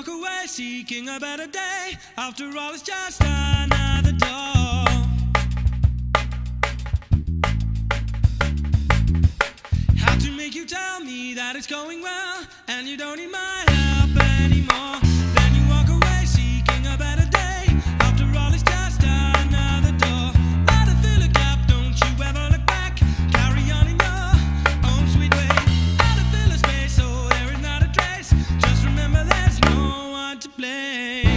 walk away seeking a better day. After all, it's just another door. How to make you tell me that it's going well and you don't need my to blame.